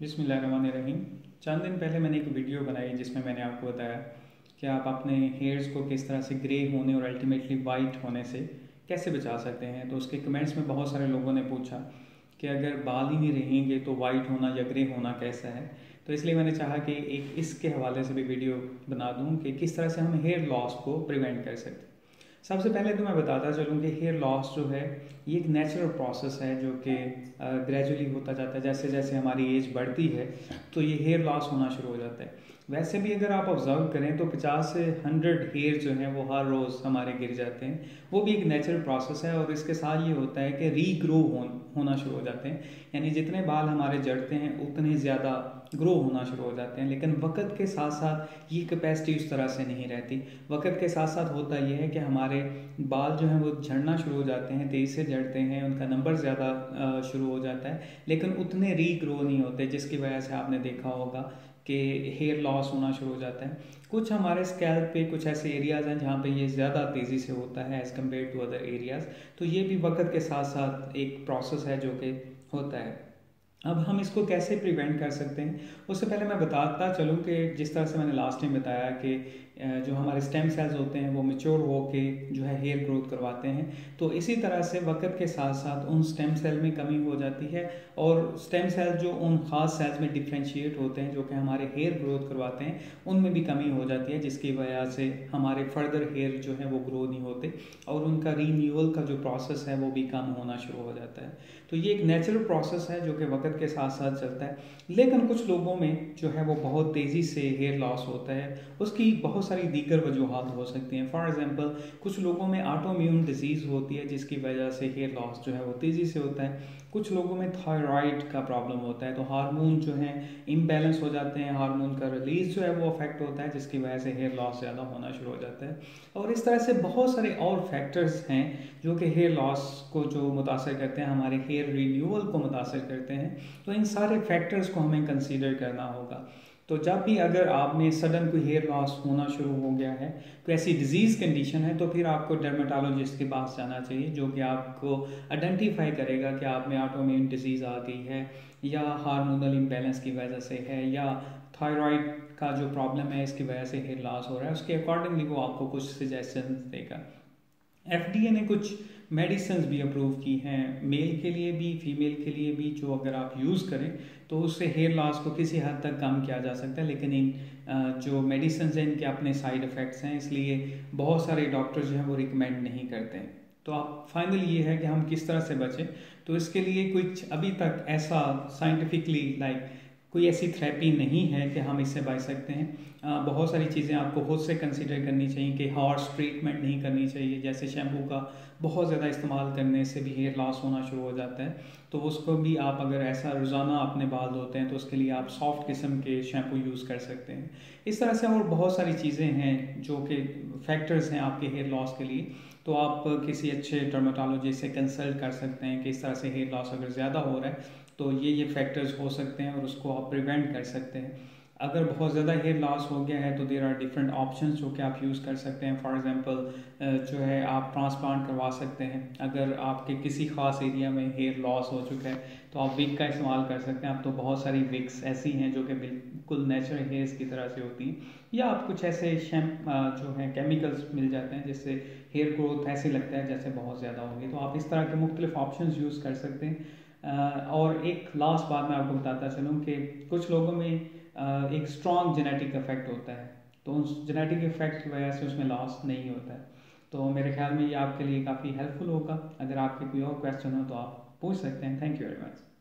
बिसमीम चंद दिन पहले मैंने एक वीडियो बनाई जिसमें मैंने आपको बताया कि आप अपने हेयर्स को किस तरह से ग्रे होने और अल्टीमेटली वाइट होने से कैसे बचा सकते हैं। तो उसके कमेंट्स में बहुत सारे लोगों ने पूछा कि अगर बाल ही नहीं रहेंगे तो वाइट होना या ग्रे होना कैसा है? तो इसलिए मैंने चाहा कि एक इसके हवाले से भी वीडियो बना दूँ कि किस तरह से हम हेयर लॉस को प्रिवेंट कर सकते हैं। सबसे पहले तो मैं बताता चलूँ कि हेयर लॉस जो है ये एक नेचुरल प्रोसेस है जो कि ग्रेजुअली होता जाता है। जैसे जैसे हमारी एज बढ़ती है तो ये हेयर लॉस होना शुरू हो जाता है। वैसे भी अगर आप ऑब्ज़र्व करें तो 50 से 100 हेयर जो हैं वो हर रोज़ हमारे गिर जाते हैं। वो भी एक नेचुरल प्रोसेस है और इसके साथ ये होता है कि रीग्रो हो, होना शुरू हो जाते हैं। यानी जितने बाल हमारे जड़ते हैं उतने ज़्यादा ग्रो होना शुरू हो जाते हैं, लेकिन वक्त के साथ साथ ये कैपेसिटी उस तरह से नहीं रहती। वक्त के साथ साथ होता यह है कि हमारे बाल जो हैं वो झड़ना शुरू हो जाते हैं, तेज़ी से झड़ते हैं, उनका नंबर ज़्यादा शुरू हो जाता है, लेकिन उतने रीग्रो नहीं होते, जिसकी वजह से आपने देखा होगा कि हेयर लॉस होना शुरू हो जाता है। कुछ हमारे स्कैल्प पे कुछ ऐसे एरियाज़ हैं जहाँ पे ये ज़्यादा तेज़ी से होता है as compare to other areas तो ये भी वक्त के साथ साथ एक प्रोसेस है जो कि होता है। अब हम इसको कैसे प्रिवेंट कर सकते हैं? उससे पहले मैं बताता चलूँ कि जिस तरह से मैंने लास्ट टाइम बताया कि जो हमारे स्टेम सेल्स होते हैं, वो मेच्योर हो के जो है हेयर ग्रोथ करवाते हैं तो इसी तरह से वक्त के साथ साथ उन स्टेम सेल में कमी हो जाती है और स्टेम सेल जो उन ख़ास सेल्स में डिफ्रेंशिएट होते हैं, जो कि हमारे हेयर ग्रोथ करवाते हैं, उनमें भी कमी हो जाती है, जिसकी वजह से हमारे फर्दर हेयर जो है वो ग्रो नहीं होते और उनका रीन्यूअल का जो प्रोसेस है, वो भी कम होना शुरू हो जाता है। तो ये एक नेचुरल प्रोसेस है, जो कि वक्त के साथ साथ चलता है। लेकिन कुछ लोगों में जो है वो बहुत तेज़ी से हेयर लॉस होता है। उसकी बहुत सारी दीगर वजूहत हो सकती हैं। फॉर एग्ज़ाम्पल कुछ लोगों में आटोम्यून डिज़ीज़ होती है, जिसकी वजह से हेयर लॉस जो है वो तेज़ी से होता है। कुछ लोगों में थायराइड का प्रॉब्लम होता है तो हार्मोन जो है इम्बेलेंस हो जाते हैं हार्मोन का रिलीज़ जो है वो अफेक्ट होता है, जिसकी वजह से हेयर लॉस ज़्यादा होना शुरू हो जाता है। और इस तरह से बहुत सारे और फैक्टर्स हैं, जो कि हेयर लॉस को जो मुतासर करते हैं, हमारे हेयर रिन्यूअल को मुतासर करते हैं तो इन सारे फैक्टर्स को हमें कंसिडर करना होगा। तो जब भी अगर आप में सडन कोई हेयर लॉस होना शुरू हो गया है तो ऐसी डिज़ीज़ कंडीशन है तो फिर आपको डर्माटोलॉजिस्ट के पास जाना चाहिए, जो कि आपको आइडेंटिफाई करेगा कि आप में ऑटोमेन डिज़ीज़ आ गई है, या हार्मोनल इम्बेलेंस की वजह से है, या थायराइड का जो प्रॉब्लम है, इसकी वजह से हेयर लॉस हो रहा है, उसके अकॉर्डिंगली वो आपको कुछ सजेशन देगा। एफ़ ने कुछ मेडिसिन भी अप्रूव की हैं मेल के लिए भी फीमेल के लिए भी जो अगर आप यूज़ करें तो उससे हेयर लॉस को किसी हद तक कम किया जा सकता है। लेकिन इन जो मेडिसिन हैं, इनके अपने साइड इफ़ेक्ट्स हैं, इसलिए बहुत सारे डॉक्टर जो हैं, वो रिकमेंड नहीं करते हैं। तो आप फाइनल ये है कि हम किस तरह से बचें। तो इसके लिए कुछ अभी तक ऐसा साइंटिफिकली लाइक कोई ऐसी थेरेपी नहीं है कि हम इससे बच सकते हैं। बहुत सारी चीज़ें आपको खुद से कंसिडर करनी चाहिए कि हॉर्स ट्रीटमेंट नहीं करनी चाहिए, जैसे शैम्पू का बहुत ज़्यादा इस्तेमाल करने से भी हेयर लॉस होना शुरू हो जाता है। तो उसको भी आप अगर ऐसा रोज़ाना अपने बाल धोते हैं तो उसके लिए आप सॉफ्ट किस्म के शैम्पू यूज़ कर सकते हैं। इस तरह से और बहुत सारी चीज़ें हैं जो कि फैक्टर्स हैं आपके हेयर लॉस के लिए। तो आप किसी अच्छे डर्माटोलॉजिस्ट से कंसल्ट कर सकते हैं कि इस तरह से हेयर लॉस अगर ज़्यादा हो रहा है तो ये ये फैक्टर्स हो सकते हैं और उसको आप प्रिवेंट कर सकते हैं। अगर बहुत ज़्यादा हेयर लॉस हो गया है तो देर आर डिफरेंट ऑप्शन जो कि आप यूज़ कर सकते हैं। फॉर एग्जांपल जो है आप ट्रांसप्लांट करवा सकते हैं। अगर आपके किसी ख़ास एरिया में हेयर लॉस हो चुका है तो आप विग का इस्तेमाल कर सकते हैं। आप तो बहुत सारी विग्स ऐसी हैं जो कि बिल्कुल नेचुरल हेयर्स की तरह से होती हैं। या आप कुछ ऐसे शैम्प जो हैं केमिकल्स मिल जाते हैं, जिससे हेयर ग्रोथ ऐसे लगता है जैसे बहुत ज़्यादा होगी तो आप इस तरह के मुख्तलिफ़ ऑप्शन यूज़ कर सकते हैं। और एक लास्ट बात मैं आपको बताता चलूँ कि कुछ लोगों में एक स्ट्रॉन्ग जेनेटिक इफ़ेक्ट होता है। तो उस जेनेटिक इफ़ेक्ट की वजह से उसमें लॉस नहीं होता है। तो मेरे ख्याल में ये आपके लिए काफ़ी हेल्पफुल होगा। अगर आपके कोई और क्वेश्चन हो तो आप पूछ सकते हैं। Thank you very much